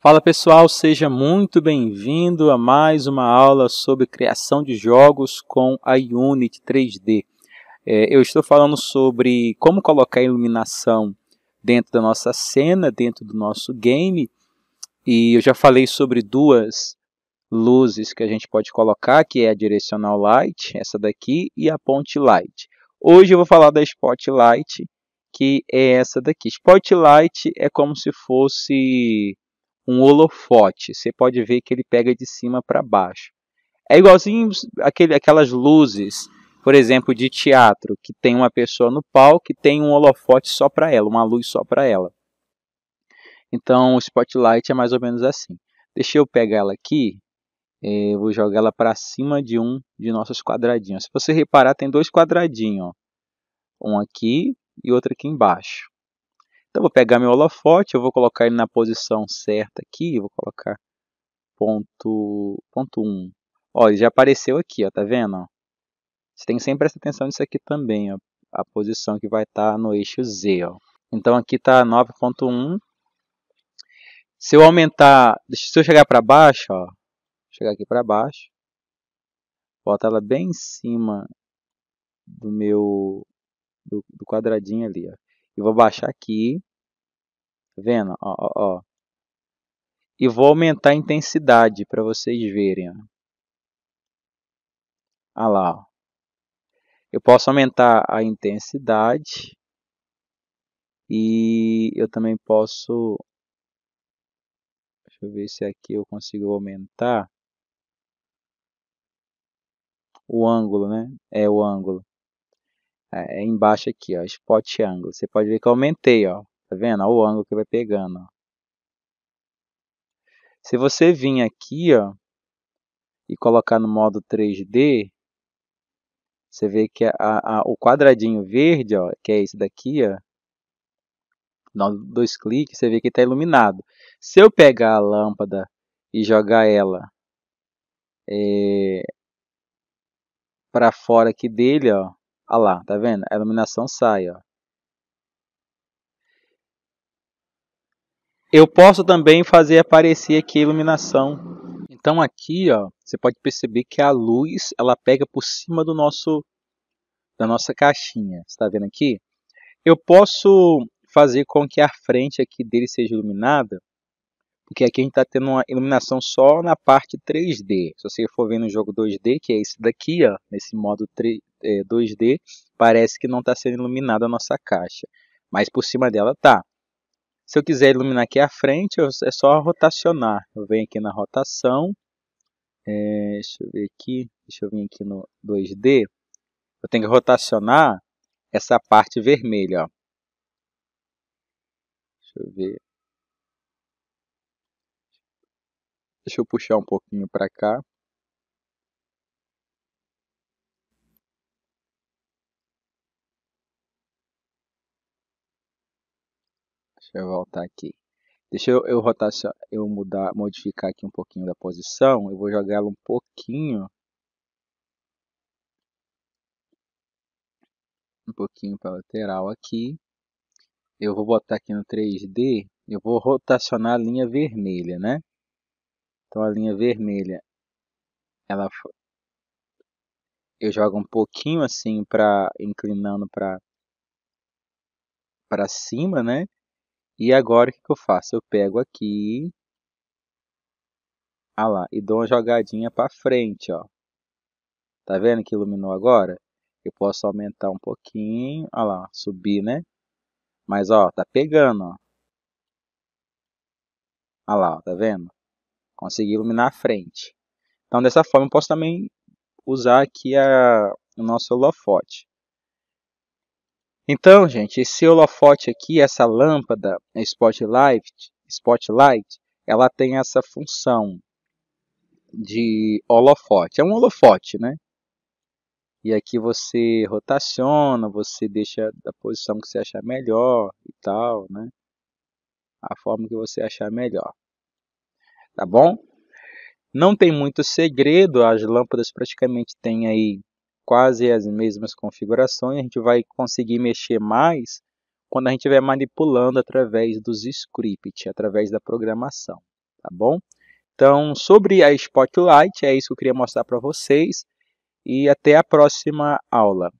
Fala pessoal, seja muito bem-vindo a mais uma aula sobre criação de jogos com a Unity 3D. É, eu estou falando sobre como colocar iluminação dentro da nossa cena, dentro do nosso game, e eu já falei sobre duas luzes que a gente pode colocar, que é a Directional Light, essa daqui, e a Ponte Light. Hoje eu vou falar da Spotlight, que é essa daqui. Spotlight é como se fosse um holofote. Você pode ver que ele pega de cima para baixo. É igualzinho aquele, aquelas luzes, por exemplo, de teatro, que tem uma pessoa no palco e tem um holofote só para ela, uma luz só para ela. Então o spotlight é mais ou menos assim. Deixa eu pegar ela aqui, eh, vou jogar ela para cima de um de nossos quadradinhos. Se você reparar, tem dois quadradinhos, ó. um aqui e outro aqui embaixo. Então, vou pegar meu holofote, eu vou colocar ele na posição certa aqui, eu vou colocar ponto, ponto 1. Ó, ele já apareceu aqui, ó, tá vendo? Você tem que sempre prestar atenção nisso aqui também, ó, a posição que vai estar tá no eixo Z, ó. Então, aqui está 9.1. Se eu aumentar, se eu chegar para baixo, ó, chegar aqui para baixo, bota ela bem em cima do meu do, do quadradinho ali, ó. E vou baixar aqui. Tá vendo? Ó, ó, ó. E vou aumentar a intensidade para vocês verem. Olha lá. Ó. Eu posso aumentar a intensidade. E eu também posso... Deixa eu ver se aqui eu consigo aumentar. O ângulo, né? É o ângulo. É, é embaixo aqui, ó, spot angle. Você pode ver que eu aumentei, ó. Tá vendo? Olha o ângulo que vai pegando, ó. Se você vir aqui, ó, e colocar no modo 3D, você vê que a, a, o quadradinho verde, ó, que é esse daqui, ó, dá dois cliques, você vê que está iluminado. Se eu pegar a lâmpada e jogar ela é, para fora aqui dele, ó, Olha lá, tá vendo? A iluminação sai, ó. Eu posso também fazer aparecer aqui a iluminação. Então aqui, ó, você pode perceber que a luz, ela pega por cima do nosso da nossa caixinha. Está vendo aqui? Eu posso fazer com que a frente aqui dele seja iluminada porque aqui a gente está tendo uma iluminação só na parte 3D. Se você for ver no jogo 2D, que é esse daqui, ó, nesse modo 3, é, 2D, parece que não está sendo iluminada a nossa caixa. Mas por cima dela tá. Se eu quiser iluminar aqui a frente, é só rotacionar. Eu venho aqui na rotação. É, deixa eu ver aqui. Deixa eu vir aqui no 2D. Eu tenho que rotacionar essa parte vermelha. Ó. Deixa eu ver. Deixa eu puxar um pouquinho para cá. Deixa eu voltar aqui. Deixa eu, eu eu mudar, modificar aqui um pouquinho da posição. Eu vou jogar ela um pouquinho. Um pouquinho para lateral aqui. Eu vou botar aqui no 3D. Eu vou rotacionar a linha vermelha, né? Então a linha vermelha, ela eu jogo um pouquinho assim para inclinando para para cima, né? E agora o que, eu faço? Eu pego aqui, ah lá, e dou uma jogadinha para frente, ó. Tá vendo que iluminou agora? Eu posso aumentar um pouquinho, ah lá, subir, né? Mas ó, tá pegando, ó. Ah lá, ó, tá vendo? conseguir iluminar a frente. Então, dessa forma, eu posso também usar aqui a, o nosso holofote. Então, gente, esse holofote aqui, essa lâmpada Spotlight, Spotlight, ela tem essa função de holofote. É um holofote, né? E aqui você rotaciona, você deixa da posição que você achar melhor e tal, né? A forma que você achar melhor tá bom? Não tem muito segredo, as lâmpadas praticamente têm aí quase as mesmas configurações, a gente vai conseguir mexer mais quando a gente estiver manipulando através dos scripts, através da programação. tá bom? Então, sobre a Spotlight, é isso que eu queria mostrar para vocês e até a próxima aula.